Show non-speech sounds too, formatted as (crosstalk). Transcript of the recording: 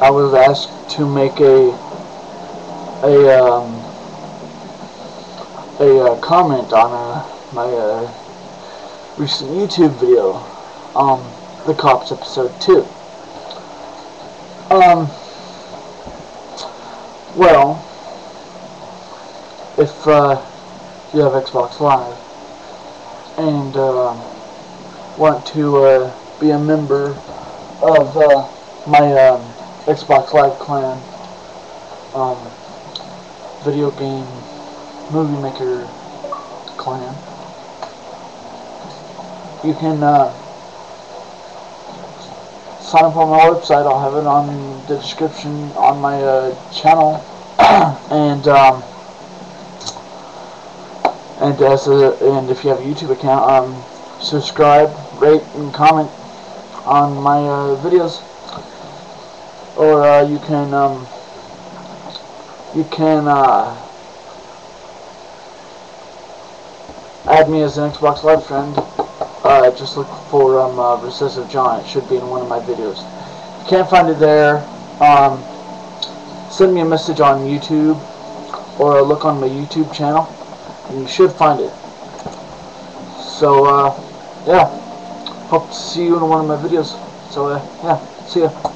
I was asked to make a a um, a uh, comment on uh, my uh, recent YouTube video, um, the cops episode two. Um, well, if uh, you have Xbox Live and uh, want to uh, be a member of uh, my um, Xbox Live clan, um, video game movie maker clan, you can uh, sign up on my website. I'll have it on the description on my uh, channel, (clears throat) and um, and as a, and if you have a YouTube account, um, subscribe, rate, and comment on my uh, videos, or uh, you can um, you can uh, add me as an Xbox Live friend. Uh, just look for um, uh, Recessive John. It should be in one of my videos. If you can't find it there, um, send me a message on YouTube or look on my YouTube channel and you should find it. So, uh, yeah. Hope to see you in one of my videos. So, uh, yeah. See ya.